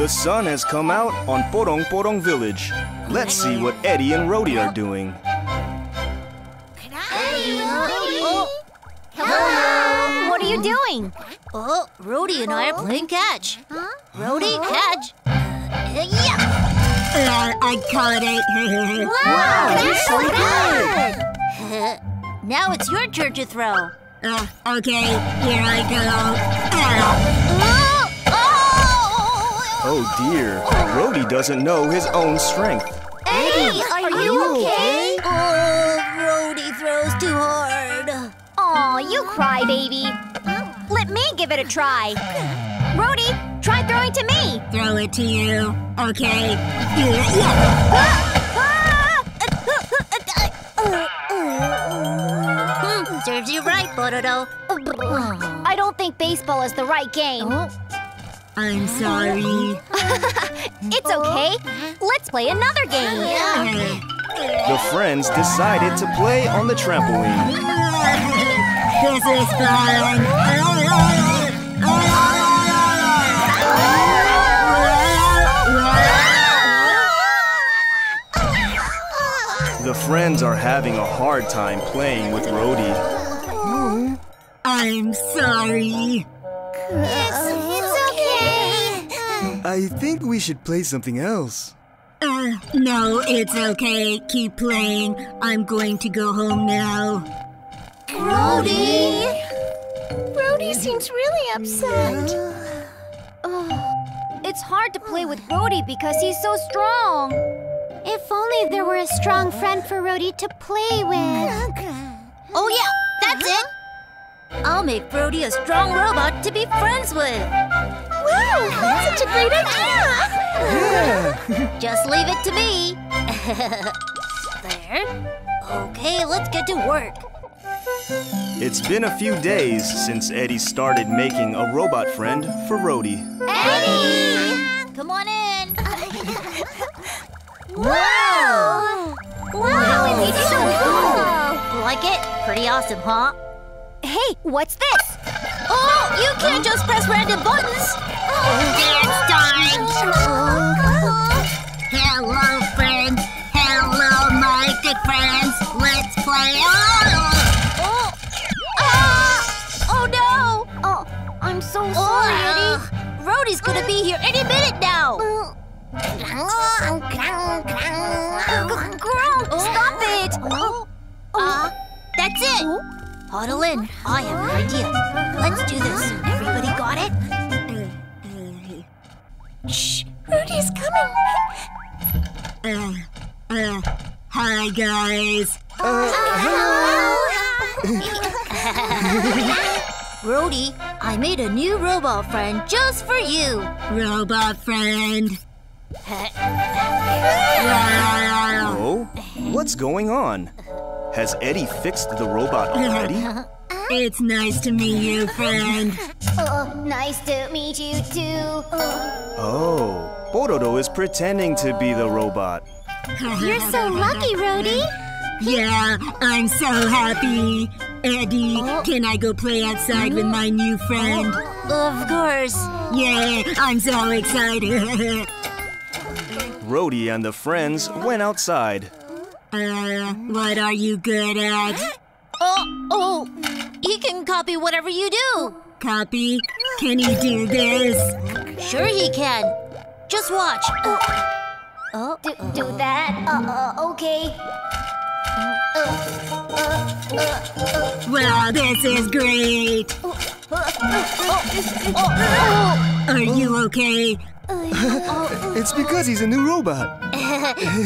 The sun has come out on Porong Porong Village. Let's see what Eddie and Rody are doing. Hello. What are you doing? Oh, Rody and I are playing catch. Rody, catch. Uh, yeah. Uh, I caught it. Wow, you're so good. now it's your turn to throw. uh, okay, here I go. Oh, oh, Oh dear, Rody doesn't know his own strength. Eddie, are, you okay? oh, Rody throws too hard. Aw, you cry, baby. Let me give it a try. Rody, try throwing to me. Throw it to you. Okay. Hmm, serves you right, Pororo. I don't think baseball is the right game. I'm sorry. It's okay. Let's play another game. The friends decided to play on the trampoline. This is fun. The friends are having a hard time playing with Rody. I'm sorry. It's okay. I think we should play something else. Uh, no, it's okay. Keep playing. I'm going to go home now. Rody? Rody seems really upset. Oh, It's hard to play with Rody because he's so strong. If only there were a strong friend for Rody to play with. Oh, yeah, that's it. I'll make Rody a strong robot to be friends with. Wow, that's such a great idea. Just leave it to me. there. Okay, let's get to work. It's been a few days since Eddie started making a robot friend for Rody. Eddie! Come on in. Wow! Wow, it's so cool. Like it? Pretty awesome, huh? Hey, what's this? Oh, you can't just press random buttons. Dance time! Hello, friends. Hello, my good friends. Let's play. Oh, ah! oh no! Oh, I'm so sorry, Eddie. Eddie. Rody's gonna be here any minute now. Girl, stop it! Uh, that's it. Huddle in. I have an idea. Let's do this. Everybody got it? Shh, Rody's coming. Uh, uh, hi, guys. Rody, I made a new robot friend just for you. Robot friend. Wow. Oh? What's going on? Has Eddie fixed the robot already? It's nice to meet you, friend. Oh, nice to meet you too. Oh, Pororo is pretending to be the robot. You're so lucky, Rody. Yeah, I'm so happy. Eddie, oh. can I go play outside with my new friend? Oh, of course. Yeah, I'm so excited. Rody and the friends went outside. Uh, what are you good at? Oh, oh, he can copy whatever you do. Copy? Can he do this? Sure he can. Just watch. Oh, Do, do that. Uh, uh, okay. Well, this is great. Are you okay? It's because he's a new robot.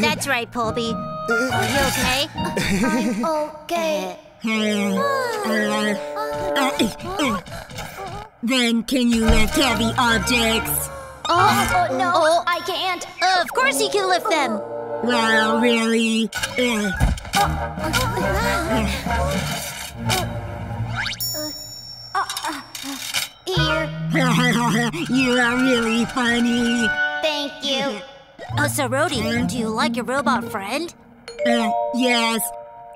that's right, Poby. Are you okay? Okay. Uh, uh, uh, then can you lift heavy objects? Oh, no, Oh. I can't. Of course you can lift them. Wow, really? Uh, Here. you are really funny. Thank you. Oh, so Rody, do you like your robot friend? Uh, yes,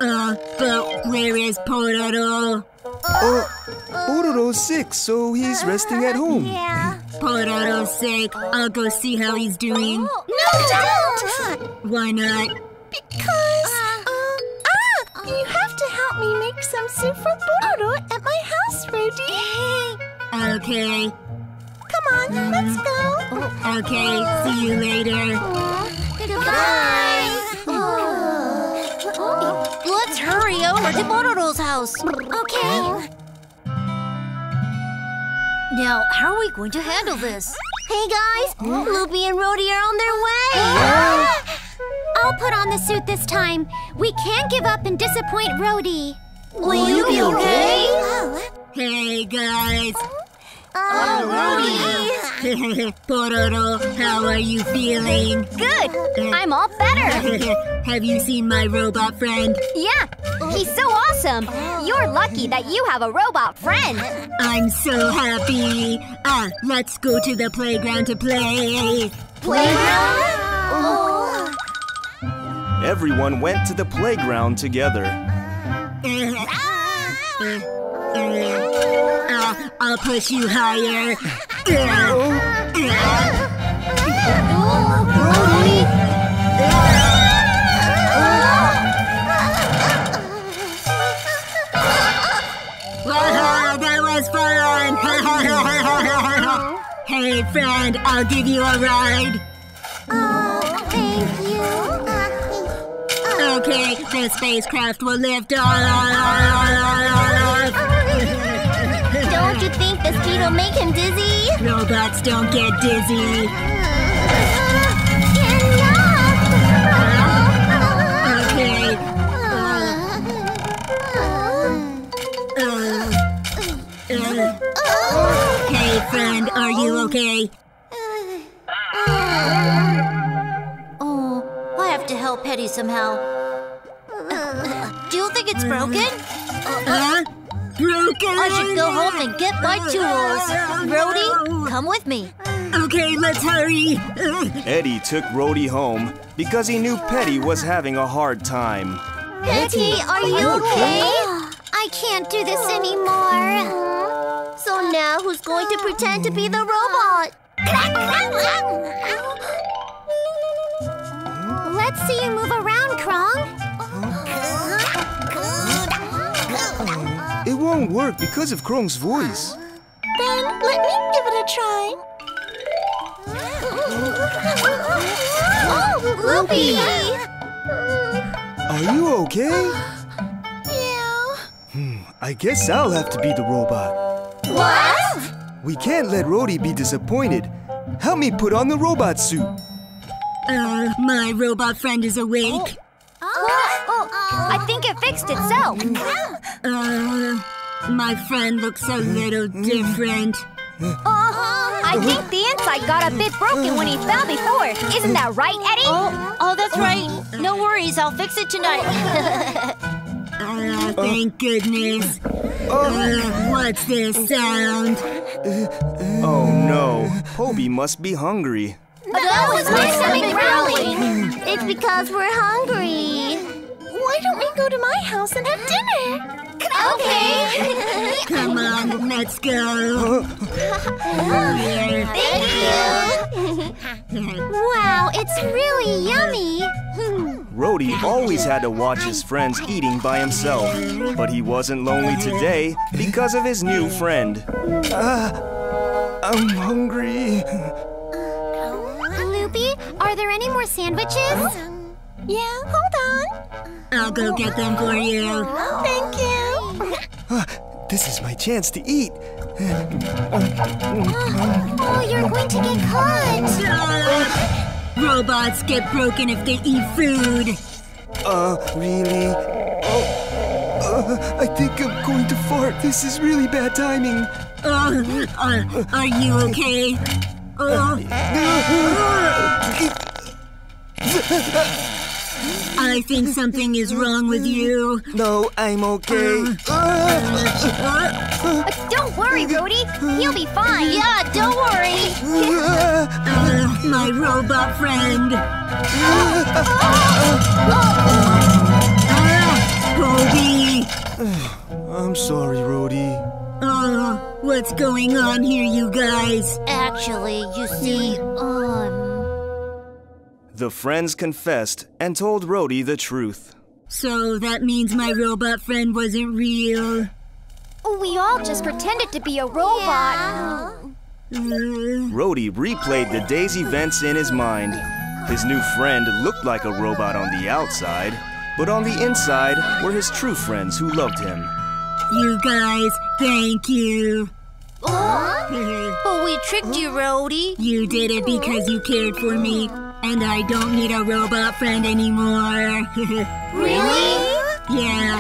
Uh, but where is Pororo? Oh, Pororo's sick, so he's resting at home. Yeah. Pororo's sick. I'll go see how he's doing. No, don't! Why not? Because, uh, ah, you have to help me make some soup for Pororo at my house, Rody. Okay. Come on, let's go. Okay, see you later. Goodbye. Over to Pororo's house. Okay. Now, how are we going to handle this? Hey guys, Loopy and Rody are on their way. I'll put on the suit this time. We can't give up and disappoint Rody. Will you be okay? Hey guys. Oh, Rody! Pororo, how are you feeling? Good. I'm all better. Have you seen my robot friend? Yeah. He's so awesome. You're lucky that you have a robot friend. I'm so happy. Ah, let's go to the playground to play. Playground? Everyone went to the playground together. Ah, I'll push you higher. That was fun! hey, friend, I'll give you a ride. Oh, thank you. Okay, the spacecraft will lift off. Don't you think the speed will make him dizzy? Robots don't get dizzy. Okay. Uh, uh. Hey, friend, are you okay? Oh, I have to help Petty somehow. Do you think it's broken? Huh? Broken? I should go home and get my tools. Rody, come with me. Okay, let's hurry. Eddie took Rody home because he knew Petty was having a hard time. Petty, are you okay? I can't do this anymore. So now who's going to pretend to be the robot? Let's see you move won't work because of Crong's voice. Then let me give it a try. Oh, Loopy! Are you okay? Yeah. Hmm, I guess I'll have to be the robot. What? We can't let Rody be disappointed. Help me put on the robot suit. Uh, my robot friend is awake. Oh. Oh. Oh, I think it fixed itself. Uh, my friend looks a little different. Uh, I think the inside got a bit broken when he fell before. Isn't that right, Eddie? Oh, oh, that's right. No worries, I'll fix it tonight. Uh, thank goodness. Uh, what's this sound? Oh no, Poby must be hungry. That was my stomach growling. it's because we're hungry. Why don't we go to my house and have dinner? Okay. Come on, let's go. Here. wow, it's really yummy. Rody always had to watch his friends eating by himself, but he wasn't lonely today because of his new friend. Ah, I'm hungry. Loopy, are there any more sandwiches? Yeah, hold on. I'll go get them for you. Thank you. Ah, This is my chance to eat. Oh, you're going to get caught. Uh, robots get broken if they eat food. Uh, really? Oh, uh, I think I'm going to fart. This is really bad timing. Uh, uh, are you okay? Uh, I think something is wrong with you. No, I'm okay. Uh, uh don't worry, Rody. He'll be fine. Yeah, don't worry. Uh, my robot friend. Uh, I'm sorry, Rody. Oh, uh, what's going on here, you guys? Actually, you see, uh, the friends confessed and told Rody the truth. So that means my robot friend wasn't real. We all just pretended to be a robot. Uh, Rody replayed the day's events in his mind. His new friend looked like a robot on the outside, but on the inside were his true friends who loved him. you guys, thank you. But we tricked you, Rody. You did it because you cared for me, and I don't need a robot friend anymore. Really? yeah,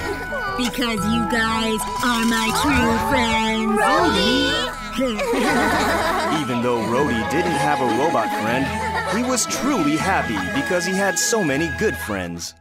because you guys are my true friends. Even though Rody didn't have a robot friend, he was truly happy because he had so many good friends.